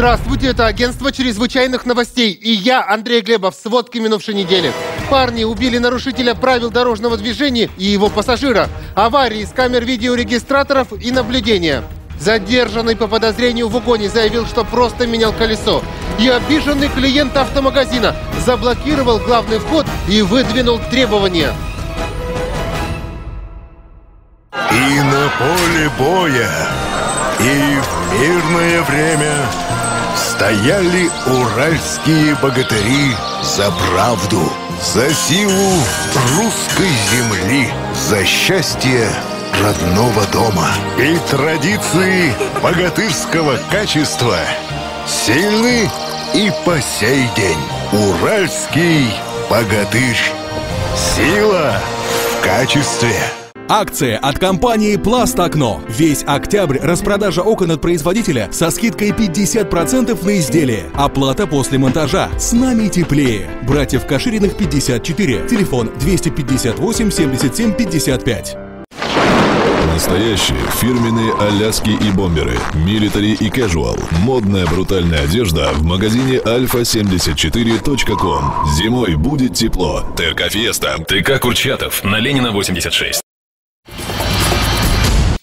Здравствуйте, это агентство чрезвычайных новостей. И я, Андрей Глебов, сводки минувшей недели. Парни убили нарушителя правил дорожного движения и его пассажира. Аварии с камер видеорегистраторов и наблюдения. Задержанный по подозрению в угоне заявил, что просто менял колесо. И обиженный клиент автомагазина заблокировал главный вход и выдвинул требования. И на поле боя, и в мирное время стояли уральские богатыри за правду, за силу русской земли, за счастье родного дома и традиции богатырского качества сильны и по сей день. Уральский богатырь. Сила в качестве. Акция от компании «Пласт Окно». Весь октябрь распродажа окон от производителя со скидкой 50% на изделие. Оплата после монтажа. С нами теплее. Братьев Кашириных 54. Телефон 258 77 55. Настоящие фирменные аляски и бомберы, милитари и casual. Модная брутальная одежда в магазине alfa74.com. Зимой будет тепло. ТРК Фиеста. ТК Курчатов. На Ленина 86.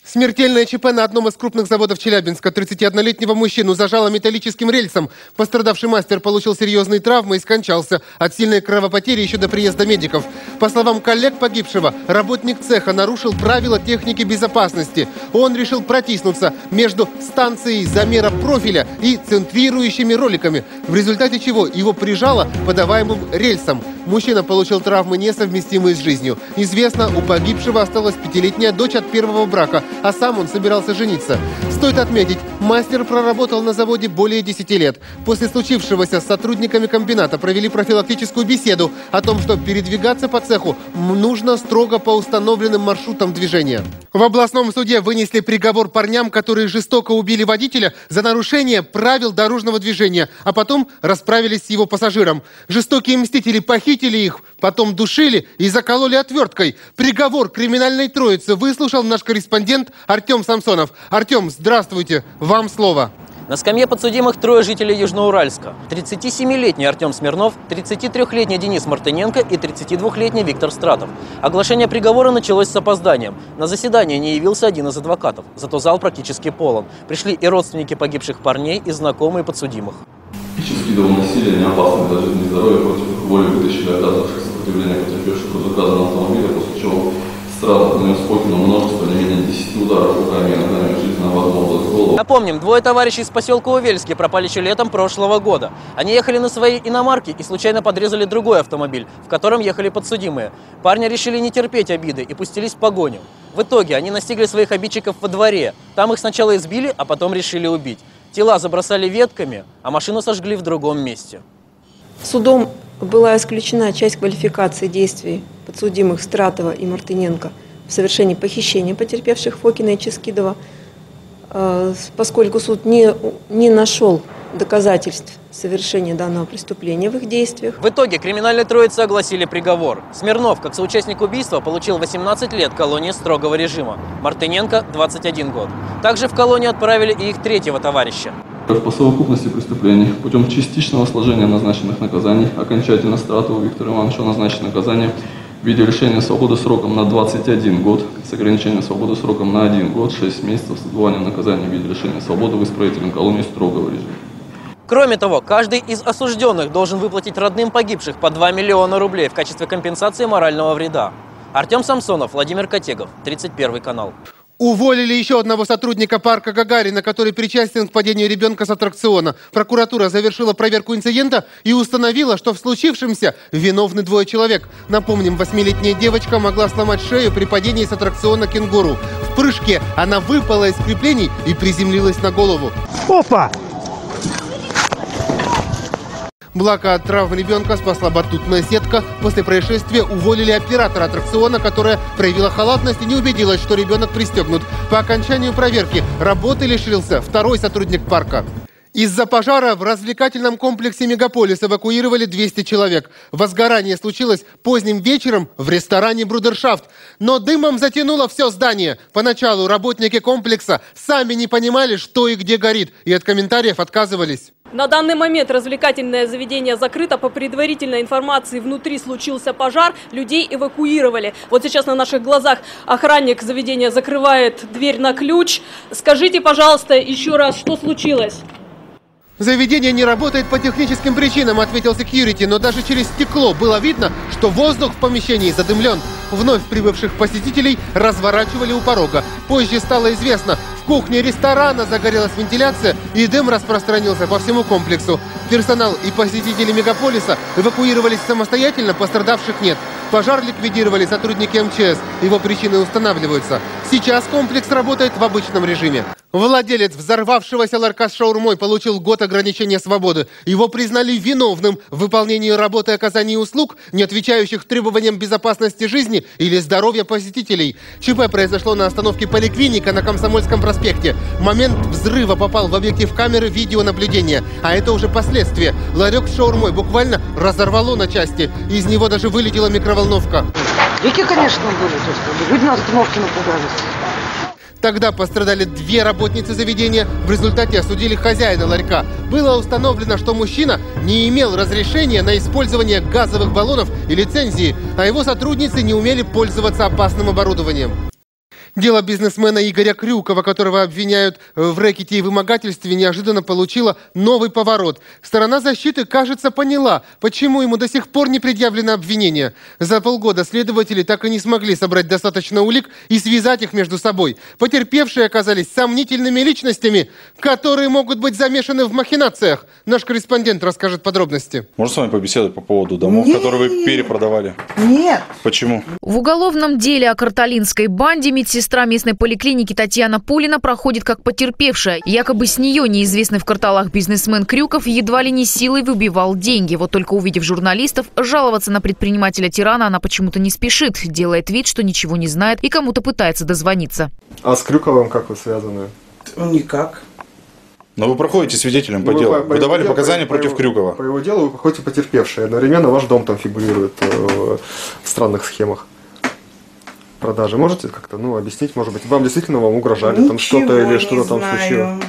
Смертельное ЧП на одном из крупных заводов Челябинска. 31-летнего мужчину зажало металлическим рельсом. Пострадавший мастер получил серьезные травмы и скончался от сильной кровопотери еще до приезда медиков. По словам коллег погибшего, работник цеха нарушил правила техники безопасности. Он решил протиснуться между станцией замера профиля и центрирующими роликами, в результате чего его прижало подаваемым рельсом. Мужчина получил травмы, несовместимые с жизнью. Известно, у погибшего осталась пятилетняя дочь от первого брака, а сам он собирался жениться. Стоит отметить, мастер проработал на заводе более 10 лет. После случившегося с сотрудниками комбината провели профилактическую беседу о том, что передвигаться по цеху нужно строго по установленным маршрутам движения. В областном суде вынесли приговор парням, которые жестоко убили водителя за нарушение правил дорожного движения, а потом расправились с его пассажиром. Жестокие мстители похитили их, потом душили и закололи отверткой. Приговор криминальной троицы выслушал наш корреспондент Артем Самсонов. Артем, здравствуйте, вам слово. На скамье подсудимых трое жителей Южноуральска. 37-летний Артем Смирнов, 33-летний Денис Мартыненко и 32-летний Виктор Стратов. Оглашение приговора началось с опозданием. На заседание не явился один из адвокатов, зато зал практически полон. Пришли и родственники погибших парней, и знакомые подсудимых. Физически видового насилия не опасны для жизни и здоровья против их воли вытащили оказавших сопротивление потерпевших у заказанного автомобиля, после чего Стратов нанес Фокину множество не менее 10 ударов руками и ногами жизненно возможно голову. Напомним, двое товарищей из поселка Увельский пропали еще летом прошлого года. Они ехали на своей иномарке и случайно подрезали другой автомобиль, в котором ехали подсудимые. Парни решили не терпеть обиды и пустились в погоню. В итоге они настигли своих обидчиков во дворе. Там их сначала избили, а потом решили убить. Тела забросали ветками, а машину сожгли в другом месте. Судом была исключена часть квалификации действий подсудимых Стратова и Мартыненко в совершении похищения потерпевших Фокина и Ческидова, э, поскольку суд не, не нашел доказательств совершения данного преступления в их действиях. В итоге криминальной троице огласили приговор. Смирнов, как соучастник убийства, получил 18 лет колонии строгого режима. Мартыненко – 21 год. Также в колонию отправили и их третьего товарища. По совокупности преступлений путем частичного сложения назначенных наказаний окончательно Стратову Виктору Ивановичу назначено наказание в виде лишения свободы сроком на 21 год с ограничением свободы сроком на 1 год, 6 месяцев с отбыванием наказания в виде лишения свободы в исправительной колонии строгого режима. Кроме того, каждый из осужденных должен выплатить родным погибших по 2 миллиона рублей в качестве компенсации морального вреда. Артем Самсонов, Владимир Котегов, 31 канал. Уволили еще одного сотрудника парка Гагарина, который причастен к падению ребенка с аттракциона. Прокуратура завершила проверку инцидента и установила, что в случившемся виновны двое человек. Напомним, восьмилетняя девочка могла сломать шею при падении с аттракциона «Кенгуру». В прыжке она выпала из креплений и приземлилась на голову. Опа! Благо от травм ребенка спасла батутная сетка. После происшествия уволили оператора аттракциона, которая проявила халатность и не убедилась, что ребенок пристегнут. По окончанию проверки работы лишился второй сотрудник парка. Из-за пожара в развлекательном комплексе «Мегаполис» эвакуировали 200 человек. Возгорание случилось поздним вечером в ресторане «Брудершафт». Но дымом затянуло все здание. Поначалу работники комплекса сами не понимали, что и где горит, и от комментариев отказывались. На данный момент развлекательное заведение закрыто. По предварительной информации, внутри случился пожар, людей эвакуировали. Вот сейчас на наших глазах охранник заведения закрывает дверь на ключ. Скажите, пожалуйста, еще раз, что случилось? Заведение не работает по техническим причинам, ответил секьюрити, но даже через стекло было видно, что воздух в помещении задымлен. Вновь прибывших посетителей разворачивали у порога. Позже стало известно, в кухне ресторана загорелась вентиляция и дым распространился по всему комплексу. Персонал и посетители мегаполиса эвакуировались самостоятельно, пострадавших нет. Пожар ликвидировали сотрудники МЧС. Его причины устанавливаются. Сейчас комплекс работает в обычном режиме. Владелец взорвавшегося ларька с шаурмой получил год ограничения свободы. Его признали виновным в выполнении работы и оказании услуг, не отвечающих требованиям безопасности жизни или здоровья посетителей. ЧП произошло на остановке поликлиника на Комсомольском проспекте. Момент взрыва попал в объектив камеры видеонаблюдения. А это уже последствия. Ларек с шаурмой буквально разорвало на части. Из него даже вылетела микроволновка. Дикие, конечно, были. Люди на остановке напугались. Тогда пострадали две работницы заведения. В результате осудили хозяина ларька. Было установлено, что мужчина не имел разрешения на использование газовых баллонов и лицензии, а его сотрудницы не умели пользоваться опасным оборудованием. Дело бизнесмена Игоря Крюкова, которого обвиняют в рэкете и вымогательстве, неожиданно получило новый поворот. Сторона защиты, кажется, поняла, почему ему до сих пор не предъявлено обвинение. За полгода следователи так и не смогли собрать достаточно улик и связать их между собой. Потерпевшие оказались сомнительными личностями, которые могут быть замешаны в махинациях. Наш корреспондент расскажет подробности. Можно с вами побеседовать по поводу домов, Нет. которые вы перепродавали? Нет. Почему? В уголовном деле о карталинской банде медсестра местной поликлиники Татьяна Пулина проходит как потерпевшая. Якобы с нее неизвестный в кварталах бизнесмен Крюков едва ли не силой выбивал деньги. Вот только увидев журналистов, жаловаться на предпринимателя-тирана она почему-то не спешит. Делает вид, что ничего не знает и кому-то пытается дозвониться. А с Крюковым как вы связаны? Никак. Но вы проходите свидетелем по Ну, делу. по- по Вы давали делу- показания по против его- Крюкова. По его делу вы проходите потерпевшие. Одновременно ваш дом там фигурирует э, в странных схемах продажи. Можете как-то ну, объяснить, может быть, вам действительно вам угрожали там что-то или что-то там случилось?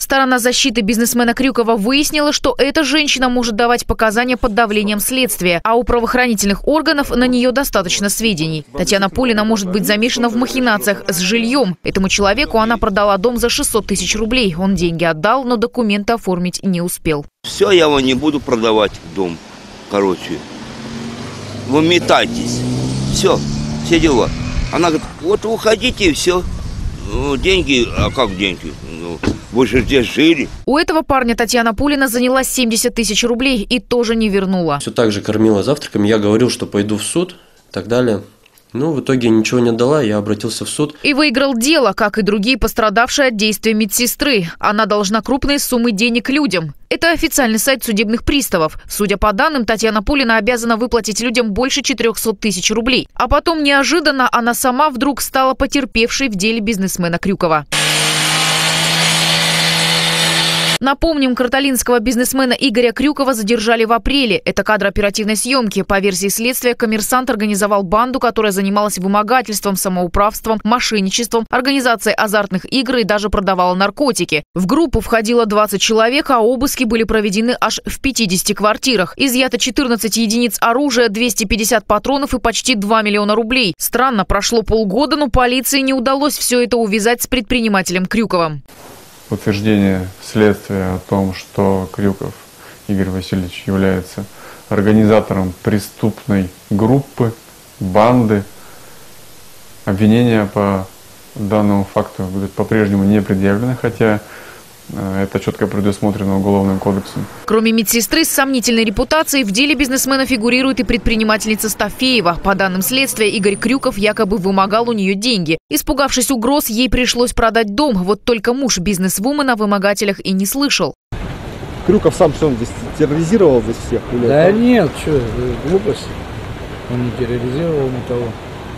Сторона защиты бизнесмена Крюкова выяснила, что эта женщина может давать показания под давлением следствия, а у правоохранительных органов на нее достаточно сведений. Татьяна Полина может быть замешана в махинациях с жильем. Этому человеку она продала дом за 600 тысяч рублей. Он деньги отдал, но документы оформить не успел. Все, я вам не буду продавать дом. Короче, вы метайтесь. Все, все дела. Она говорит, вот уходите и все. Деньги, а как деньги? Ну, вы же здесь жили. У этого парня Татьяна Пулина заняла 70 тысяч рублей и тоже не вернула. Все так же кормила завтраками. Я говорил, что пойду в суд и так далее. Ну, в итоге ничего не отдала, я обратился в суд. И выиграл дело, как и другие пострадавшие от действия медсестры. Она должна крупные суммы денег людям. Это официальный сайт судебных приставов. Судя по данным, Татьяна Пулина обязана выплатить людям больше 400 тысяч рублей. А потом неожиданно она сама вдруг стала потерпевшей в деле бизнесмена Крюкова. Напомним, карталинского бизнесмена Игоря Крюкова задержали в апреле. Это кадр оперативной съемки. По версии следствия, коммерсант организовал банду, которая занималась вымогательством, самоуправством, мошенничеством, организацией азартных игр и даже продавала наркотики. В группу входило 20 человек, а обыски были проведены аж в 50 квартирах. Изъято 14 единиц оружия, 250 патронов и почти 2 миллиона рублей. Странно, прошло полгода, но полиции не удалось все это увязать с предпринимателем Крюковым. Утверждение следствия о том, что Крюков Игорь Васильевич является организатором преступной группы, банды. Обвинения по данному факту будут по-прежнему не предъявлены, хотя это четко предусмотрено Уголовным кодексом. Кроме медсестры с сомнительной репутацией, в деле бизнесмена фигурирует и предпринимательница Стафеева. По данным следствия, Игорь Крюков якобы вымогал у нее деньги. Испугавшись угроз, ей пришлось продать дом. Вот только муж бизнесвумена о вымогателях и не слышал. Крюков сам что он здесь терроризировал здесь всех? Или Да это- нет, что, глупость. Он не терроризировал никого.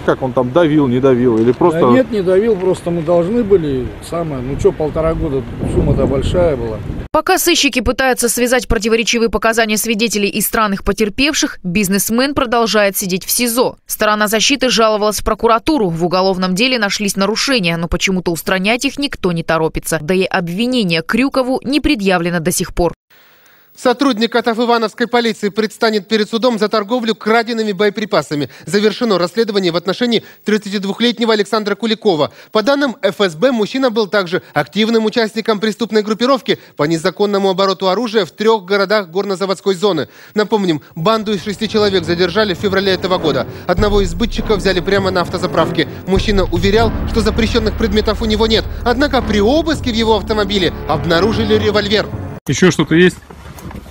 Как он там давил, не давил? Или просто... Да нет, не давил, просто мы должны были самое, ну что, полтора года, сумма-то большая была. Пока сыщики пытаются связать противоречивые показания свидетелей и странных потерпевших, бизнесмен продолжает сидеть в СИЗО. Сторона защиты жаловалась в прокуратуру. В уголовном деле нашлись нарушения, но почему-то устранять их никто не торопится. Да и обвинение Крюкову не предъявлено до сих пор. Сотрудник АТАФ Ивановской полиции предстанет перед судом за торговлю краденными боеприпасами. Завершено расследование в отношении 32-летнего Александра Куликова. По данным ФСБ, мужчина был также активным участником преступной группировки по незаконному обороту оружия в трех городах горнозаводской зоны. Напомним, банду из шести человек задержали в феврале этого года. Одного из сбытчиков взяли прямо на автозаправке. Мужчина уверял, что запрещенных предметов у него нет. Однако при обыске в его автомобиле обнаружили револьвер. Еще что-то есть?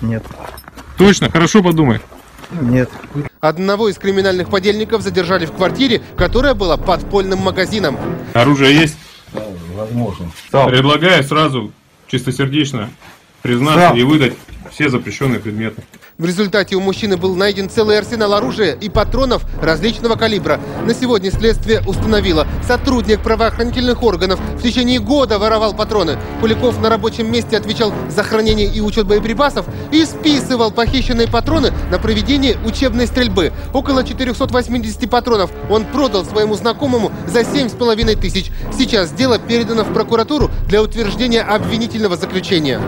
Нет. Точно? Хорошо подумай. Нет. Одного из криминальных подельников задержали в квартире, которая была подпольным магазином. Оружие есть? Возможно. Предлагаю сразу чистосердечно признаться Сам. и выдать все запрещенные предметы. В результате у мужчины был найден целый арсенал оружия и патронов различного калибра. На сегодня следствие установило, сотрудник правоохранительных органов в течение года воровал патроны. Куликов на рабочем месте отвечал за хранение и учет боеприпасов и списывал похищенные патроны на проведение учебной стрельбы. Около 480 патронов он продал своему знакомому за 7,5 тысяч. Сейчас дело передано в прокуратуру для утверждения обвинительного заключения.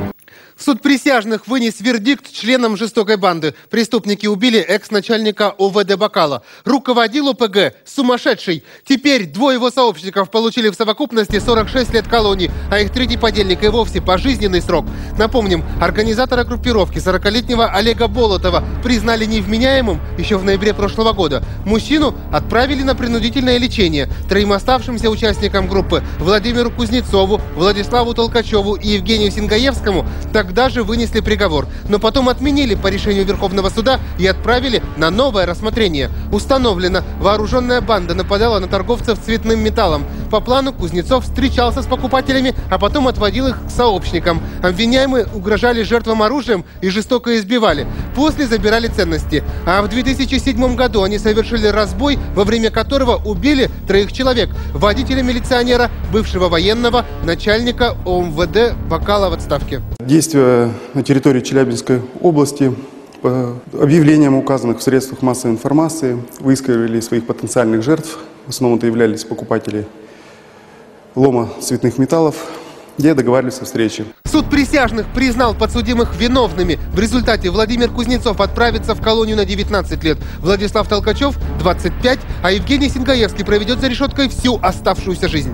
Суд присяжных вынес вердикт членам жестокой банды. Преступники убили экс-начальника ОВД Бакала. Руководил ОПГ сумасшедший. Теперь двое его сообщников получили в совокупности 46 лет колонии, а их третий подельник и вовсе пожизненный срок. Напомним, организатора группировки 40-летнего Олега Болотова признали невменяемым еще в ноябре прошлого года. Мужчину отправили на принудительное лечение. Троим оставшимся участникам группы Владимиру Кузнецову, Владиславу Толкачеву и Евгению Сингаевскому тогда же вынесли приговор, но потом отменили по решению Верховного суда и отправили на новое рассмотрение. Установлено, вооруженная банда нападала на торговцев цветным металлом. По плану Кузнецов встречался с покупателями, а потом отводил их к сообщникам. Обвиняемые угрожали жертвам оружием и жестоко избивали. После забирали ценности. А в 2007 году они совершили разбой, во время которого убили троих человек. Водителя милиционера, бывшего военного, начальника ОМВД Бакала в отставке. Действия на территории Челябинской области по объявлениям, указанных в средствах массовой информации, выискивали своих потенциальных жертв. В основном это являлись покупатели лома цветных металлов, где договаривались о встрече. Суд присяжных признал подсудимых виновными. В результате Владимир Кузнецов отправится в колонию на 19 лет, Владислав Толкачев – 25, а Евгений Сингаевский проведет за решеткой всю оставшуюся жизнь.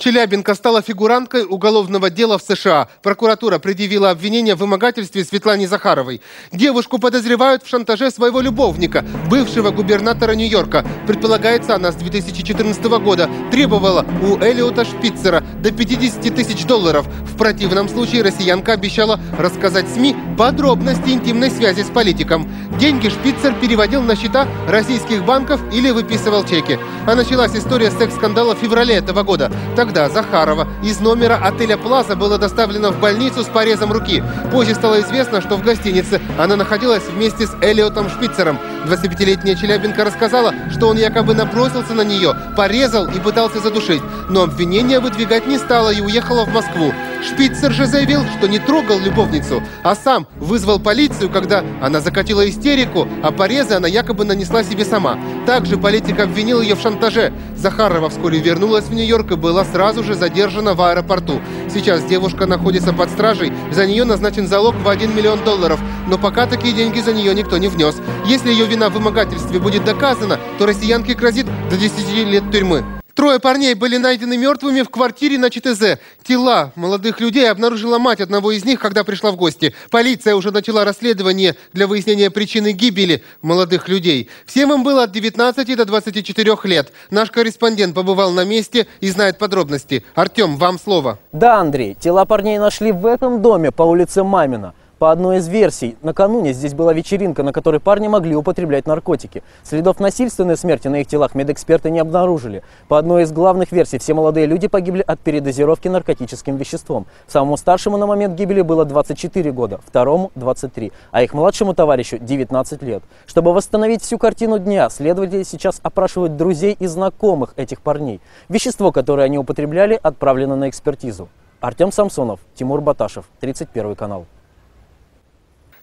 Челябинка стала фигуранткой уголовного дела в США. Прокуратура предъявила обвинение в вымогательстве Светлане Захаровой. Девушку подозревают в шантаже своего любовника, бывшего губернатора Нью-Йорка. Предполагается, она с 2014 года требовала у Элиота Шпицера до 50 тысяч долларов. В противном случае россиянка обещала рассказать СМИ подробности интимной связи с политиком. Деньги Шпицер переводил на счета российских банков или выписывал чеки. А началась история секс-скандала в феврале этого года. Тогда Захарова из номера отеля «Плаза» была доставлена в больницу с порезом руки. Позже стало известно, что в гостинице она находилась вместе с Элиотом Шпицером. 25-летняя Челябинка рассказала, что он якобы набросился на нее, порезал и пытался задушить. Но обвинение выдвигать не стала и уехала в Москву. Шпицер же заявил, что не трогал любовницу, а сам вызвал полицию, когда она закатила истерику, а порезы она якобы нанесла себе сама. Также политик обвинил ее в шантаже. Захарова вскоре вернулась в Нью-Йорк и была сразу же задержана в аэропорту. Сейчас девушка находится под стражей, за нее назначен залог в 1 миллион долларов, но пока такие деньги за нее никто не внес. Если ее вина в вымогательстве будет доказана, то россиянке грозит до 10 лет тюрьмы. Трое парней были найдены мертвыми в квартире на ЧТЗ. Тела молодых людей обнаружила мать одного из них, когда пришла в гости. Полиция уже начала расследование для выяснения причины гибели молодых людей. Всем им было от 19 до 24 лет. Наш корреспондент побывал на месте и знает подробности. Артем, вам слово. Да, Андрей, тела парней нашли в этом доме по улице Мамина. По одной из версий, накануне здесь была вечеринка, на которой парни могли употреблять наркотики. Следов насильственной смерти на их телах медэксперты не обнаружили. По одной из главных версий, все молодые люди погибли от передозировки наркотическим веществом. Самому старшему на момент гибели было 24 года, второму 23, а их младшему товарищу 19 лет. Чтобы восстановить всю картину дня, следователи сейчас опрашивают друзей и знакомых этих парней. Вещество, которое они употребляли, отправлено на экспертизу. Артем Самсонов, Тимур Баташев, 31 канал.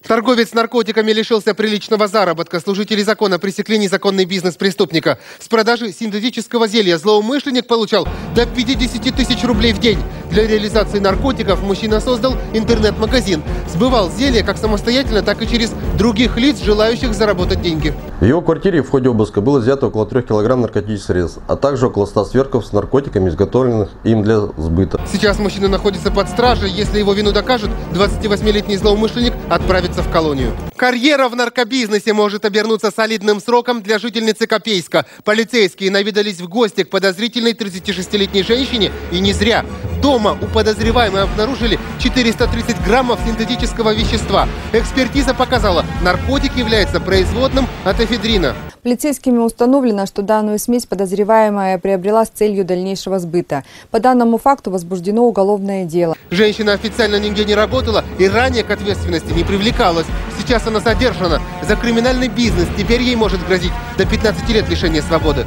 Торговец наркотиками лишился приличного заработка. Служители закона пресекли незаконный бизнес преступника. С продажи синтетического зелья злоумышленник получал до 50 тысяч рублей в день. Для реализации наркотиков мужчина создал интернет-магазин. Сбывал зелье как самостоятельно, так и через других лиц, желающих заработать деньги. В его квартире в ходе обыска было изъято около 3 килограмм наркотических средств, а также около 100 свертков с наркотиками, изготовленных им для сбыта. Сейчас мужчина находится под стражей. Если его вину докажут, 28-летний злоумышленник отправится в колонию. Карьера в наркобизнесе может обернуться солидным сроком для жительницы Копейска. Полицейские навидались в гости к подозрительной 36-летней женщине и не зря. Дома у подозреваемой обнаружили 430 граммов синтетического вещества. Экспертиза показала, наркотик является производным от эфедрина. Полицейскими установлено, что данную смесь подозреваемая приобрела с целью дальнейшего сбыта. По данному факту возбуждено уголовное дело. Женщина официально нигде не работала и ранее к ответственности не привлекалась. Сейчас она задержана за криминальный бизнес. Теперь ей может грозить до 15 лет лишения свободы.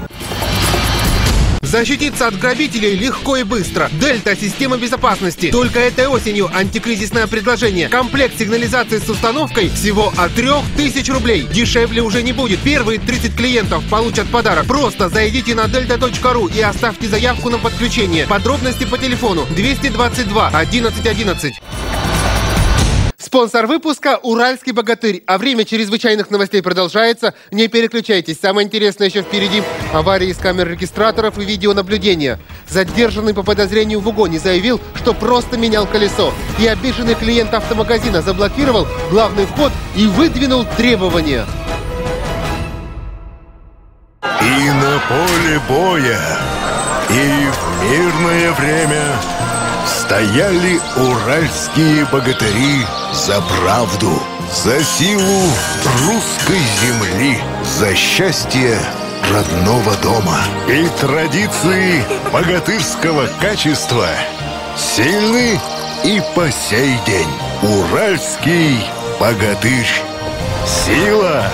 Защититься от грабителей легко и быстро. Дельта – система безопасности. Только этой осенью антикризисное предложение. Комплект сигнализации с установкой всего от 3000 рублей. Дешевле уже не будет. Первые 30 клиентов получат подарок. Просто зайдите на delta.ru и оставьте заявку на подключение. Подробности по телефону 222 1111. Спонсор выпуска – Уральский богатырь. А время чрезвычайных новостей продолжается. Не переключайтесь. Самое интересное еще впереди. Аварии с камер регистраторов и видеонаблюдения. Задержанный по подозрению в угоне заявил, что просто менял колесо. И обиженный клиент автомагазина заблокировал главный вход и выдвинул требования. И на поле боя, и в мирное время стояли уральские богатыри за правду, за силу русской земли, за счастье родного дома. И традиции богатырского качества сильны и по сей день. Уральский богатырь. Сила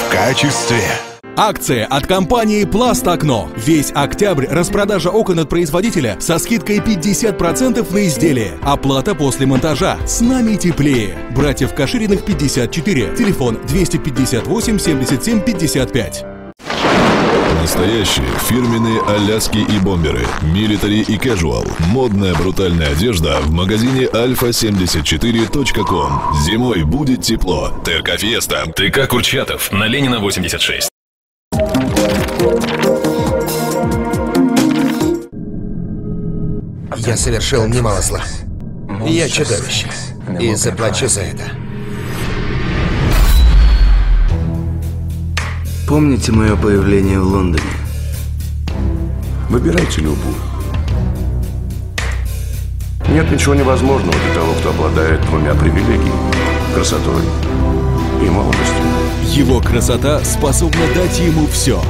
в качестве. Акция от компании «Пласт Окно». Весь октябрь распродажа окон от производителя со скидкой 50% на изделие. Оплата после монтажа. С нами теплее. Братьев Кашириных 54. Телефон 258 77 55. Настоящие фирменные аляски и бомберы, милитари и casual. Модная брутальная одежда в магазине alfa74.com. Зимой будет тепло. ТРК Фиеста. ТК Курчатов. На Ленина 86. Я совершил немало зла. Я чудовище. И заплачу за это. Помните мое появление в Лондоне? Выбирайте любую. Нет ничего невозможного для того, кто обладает двумя привилегиями. Красотой и молодостью. Его красота способна дать ему все.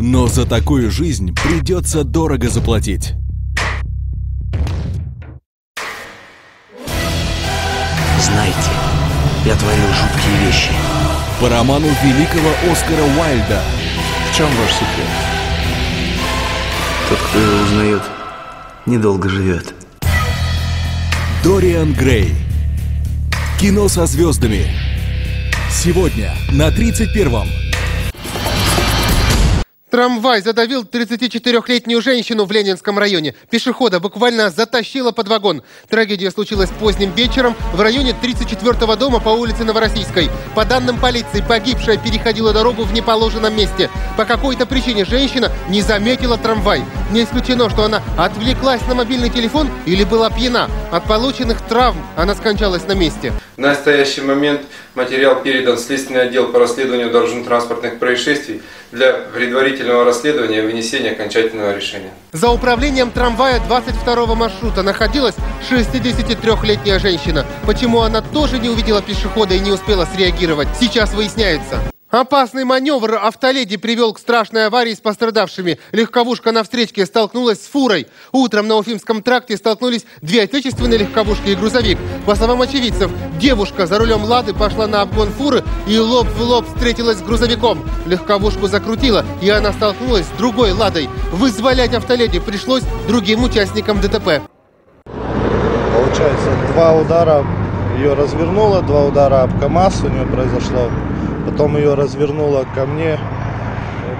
Но за такую жизнь придется дорого заплатить. Знаете, я творил жуткие вещи. По роману великого Оскара Уайльда. В чем ваш секрет? Тот, кто его узнает, недолго живет. Дориан Грей. Кино со звездами. Сегодня на 31-м. Трамвай задавил 34-летнюю женщину в Ленинском районе. Пешехода буквально затащило под вагон. Трагедия случилась поздним вечером в районе 34-го дома по улице Новороссийской. По данным полиции, погибшая переходила дорогу в неположенном месте. По какой-то причине женщина не заметила трамвай. Не исключено, что она отвлеклась на мобильный телефон или была пьяна. От полученных травм она скончалась на месте. В настоящий момент материал передан в Следственный отдел по расследованию дорожно-транспортных происшествий для предварительного расследования и вынесения окончательного решения. За управлением трамвая 22 маршрута находилась 63-летняя женщина. Почему она тоже не увидела пешехода и не успела среагировать, сейчас выясняется. Опасный маневр автоледи привел к страшной аварии с пострадавшими. Легковушка на встречке столкнулась с фурой. Утром на Уфимском тракте столкнулись две отечественные легковушки и грузовик. По словам очевидцев, девушка за рулем «Лады» пошла на обгон фуры и лоб в лоб встретилась с грузовиком. Легковушку закрутила, и она столкнулась с другой «Ладой». Вызволять автоледи пришлось другим участникам ДТП. Получается, два удара ее развернуло, два удара об КАМАЗ у нее произошло. Потом ее развернуло ко мне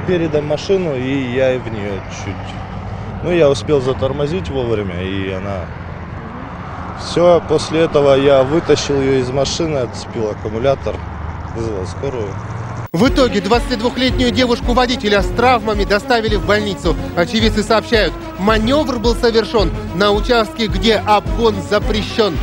передом машину, и я в нее чуть... Ну, я успел затормозить вовремя, и она... Все, после этого я вытащил ее из машины, отцепил аккумулятор, вызвал скорую. В итоге 22-летнюю девушку-водителя с травмами доставили в больницу. Очевидцы сообщают, маневр был совершен на участке, где обгон запрещен.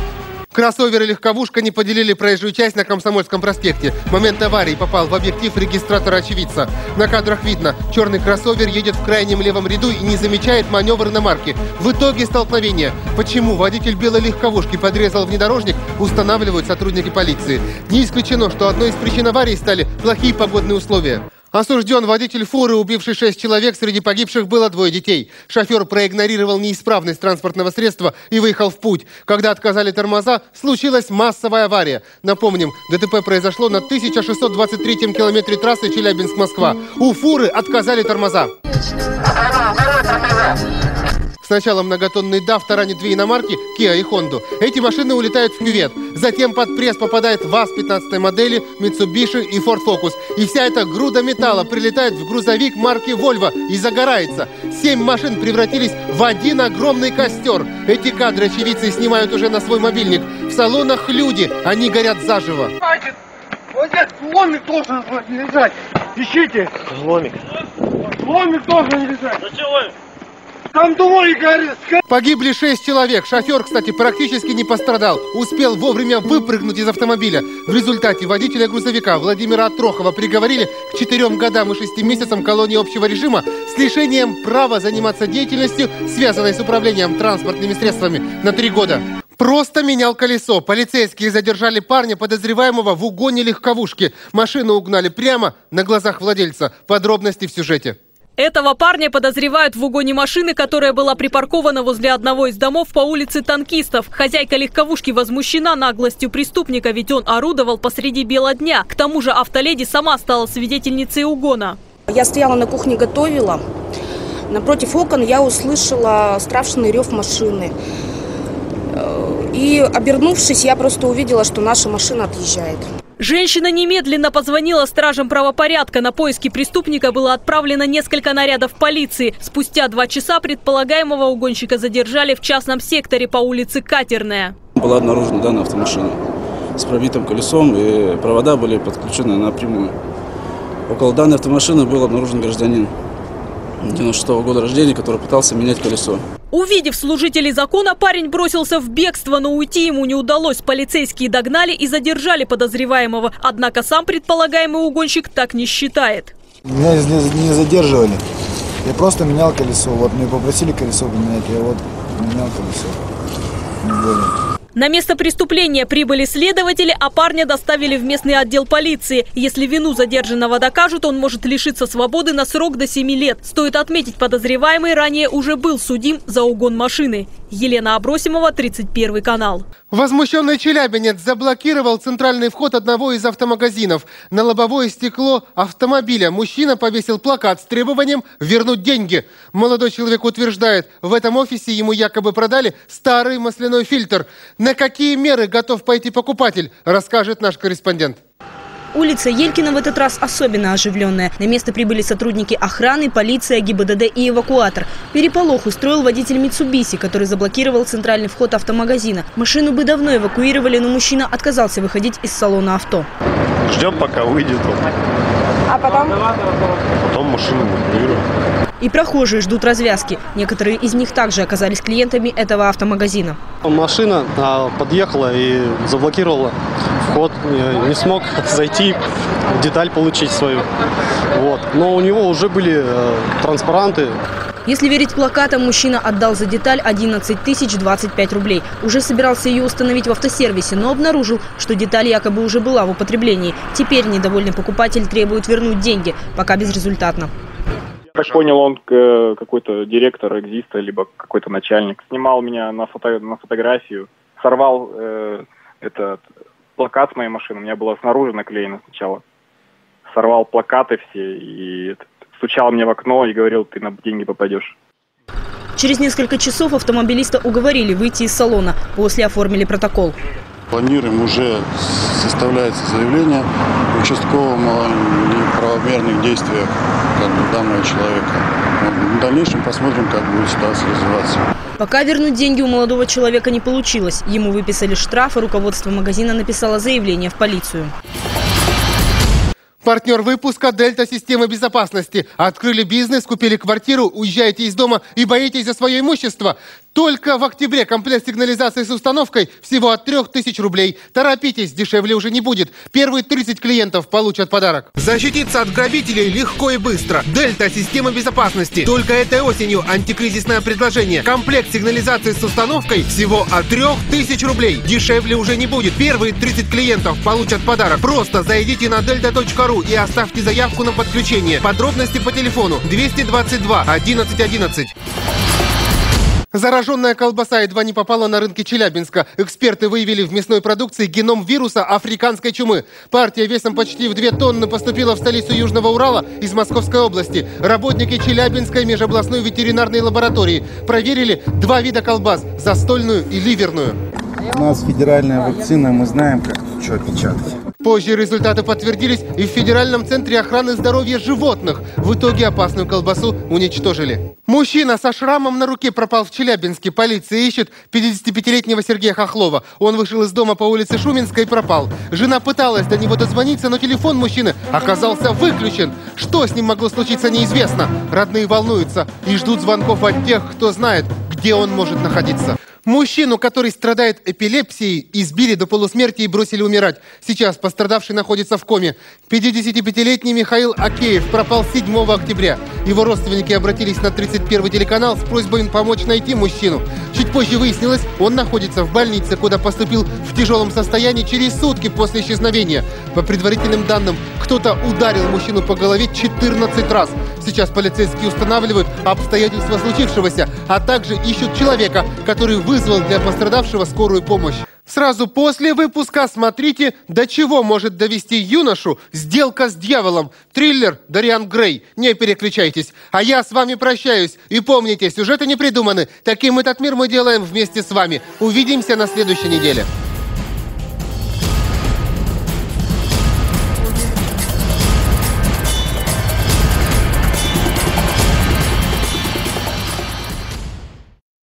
Кроссовер и легковушка не поделили проезжую часть на Комсомольском проспекте. Момент аварии попал в объектив регистратора очевидца. На кадрах видно, черный кроссовер едет в крайнем левом ряду и не замечает маневр на марке. В итоге столкновения. Почему водитель белой легковушки подрезал внедорожник, устанавливают сотрудники полиции. Не исключено, что одной из причин аварии стали плохие погодные условия. Осужден водитель фуры, убивший шесть человек. Среди погибших было двое детей. Шофер проигнорировал неисправность транспортного средства и выехал в путь. Когда отказали тормоза, случилась массовая авария. Напомним, ДТП произошло на 1623 километре трассы Челябинск-Москва. У фуры отказали тормоза. Сначала многотонный DAF таранит две иномарки Kia и Honda. Эти машины улетают в кювет. Затем под пресс попадает ВАЗ 15 модели, Mitsubishi и Ford Focus. И вся эта груда металла прилетает в грузовик марки Volvo и загорается. Семь машин превратились в один огромный костер. Эти кадры очевидцы снимают уже на свой мобильник. В салонах люди, они горят заживо. Вот здесь ломик должен лежать. Ищите. Ломик. Ломик должен лежать. Зачем ломик? Там двое горит. Погибли шесть человек. Шофер, кстати, практически не пострадал. Успел вовремя выпрыгнуть из автомобиля. В результате водителя грузовика Владимира Трохова приговорили к четырем годам и шести месяцам колонии общего режима с лишением права заниматься деятельностью, связанной с управлением транспортными средствами, на три года. Просто менял колесо. Полицейские задержали парня, подозреваемого в угоне легковушки. Машину угнали прямо на глазах владельца. Подробности в сюжете. Этого парня подозревают в угоне машины, которая была припаркована возле одного из домов по улице Танкистов. Хозяйка легковушки возмущена наглостью преступника, ведь он орудовал посреди бела дня. К тому же автоледи сама стала свидетельницей угона. Я стояла на кухне, готовила. Напротив окон я услышала страшный рев машины. И, обернувшись, я просто увидела, что наша машина отъезжает. Женщина немедленно позвонила стражам правопорядка. На поиски преступника было отправлено несколько нарядов полиции. Спустя два часа предполагаемого угонщика задержали в частном секторе по улице Катерная. Была обнаружена данная автомашина с пробитым колесом, и провода были подключены напрямую. Около данной автомашины был обнаружен гражданин 96 -го года рождения, который пытался менять колесо. Увидев служителей закона, парень бросился в бегство, но уйти ему не удалось. Полицейские догнали и задержали подозреваемого. Однако сам предполагаемый угонщик так не считает. Меня не задерживали. Я просто менял колесо. Вот мне попросили колесо поменять, я вот менял колесо. Не более. На место преступления прибыли следователи, а парня доставили в местный отдел полиции. Если вину задержанного докажут, он может лишиться свободы на срок до 7 лет. Стоит отметить, подозреваемый ранее уже был судим за угон машины. Елена Абросимова, 31 канал. Возмущенный челябинец заблокировал центральный вход одного из автомагазинов. На лобовое стекло автомобиля мужчина повесил плакат с требованием вернуть деньги. Молодой человек утверждает, в этом офисе ему якобы продали старый масляной фильтр. На какие меры готов пойти покупатель, расскажет наш корреспондент. Улица Елькина в этот раз особенно оживленная. На место прибыли сотрудники охраны, полиция, ГИБДД и эвакуатор. Переполох устроил водитель Митсубиси, который заблокировал центральный вход автомагазина. Машину бы давно эвакуировали, но мужчина отказался выходить из салона авто. Ждем, пока выйдет он. А потом? Потом машину эвакуируем. И прохожие ждут развязки. Некоторые из них также оказались клиентами этого автомагазина. Машина а, подъехала и заблокировала вход. Не, смог зайти, деталь получить свою. Вот. Но у него уже были э, транспаранты. Если верить плакатам, мужчина отдал за деталь 11 тысяч 25 рублей. Уже собирался ее установить в автосервисе, но обнаружил, что деталь якобы уже была в употреблении. Теперь недовольный покупатель требует вернуть деньги, пока безрезультатно. Как понял, он э, какой-то директор экзиста, либо какой-то начальник. Снимал меня на, фото, на фотографию, сорвал э, этот плакат с моей машины. У меня было снаружи наклеено сначала. Сорвал плакаты все и стучал мне в окно и говорил, ты на деньги попадешь. Через несколько часов автомобилиста уговорили выйти из салона. После оформили протокол. Планируем, уже составляется заявление участковому о неправомерных действиях как бы, данного человека. В дальнейшем посмотрим, как будет ситуация развиваться. Пока вернуть деньги у молодого человека не получилось. Ему выписали штраф, и руководство магазина написало заявление в полицию. Партнер выпуска «Дельта Системы безопасности». Открыли бизнес, купили квартиру, уезжаете из дома и боитесь за свое имущество? Только в октябре комплект сигнализации с установкой всего от 3000 рублей. Торопитесь, дешевле уже не будет. Первые 30 клиентов получат подарок. Защититься от грабителей легко и быстро. Дельта система безопасности. Только этой осенью антикризисное предложение. Комплект сигнализации с установкой всего от 3000 рублей. Дешевле уже не будет. Первые 30 клиентов получат подарок. Просто зайдите на delta.ru и оставьте заявку на подключение. Подробности по телефону 222 1111. Зараженная колбаса едва не попала на рынки Челябинска. Эксперты выявили в мясной продукции геном вируса африканской чумы. Партия весом почти в две тонны поступила в столицу Южного Урала из Московской области. Работники Челябинской межобластной ветеринарной лаборатории проверили два вида колбас – застольную и ливерную. У нас федеральная вакцина, мы знаем, как что печатать. Позже результаты подтвердились и в Федеральном центре охраны здоровья животных. В итоге опасную колбасу уничтожили. Мужчина со шрамом на руке пропал в Челябинске. Полиция ищет 55-летнего Сергея Хохлова. Он вышел из дома по улице Шуменской и пропал. Жена пыталась до него дозвониться, но телефон мужчины оказался выключен. Что с ним могло случиться, неизвестно. Родные волнуются и ждут звонков от тех, кто знает, где он может находиться. Мужчину, который страдает эпилепсией, избили до полусмерти и бросили умирать. Сейчас пострадавший находится в коме. 55-летний Михаил Акеев пропал 7 октября. Его родственники обратились на 31 телеканал с просьбой им помочь найти мужчину. Чуть позже выяснилось, он находится в больнице, куда поступил в тяжелом состоянии через сутки после исчезновения. По предварительным данным, кто-то ударил мужчину по голове 14 раз. Сейчас полицейские устанавливают обстоятельства случившегося, а также ищут человека, который вызвал для пострадавшего скорую помощь. Сразу после выпуска смотрите, до чего может довести юношу сделка с дьяволом. Триллер Дариан Грей. Не переключайтесь. А я с вами прощаюсь. И помните, сюжеты не придуманы. Таким этот мир мы делаем вместе с вами. Увидимся на следующей неделе.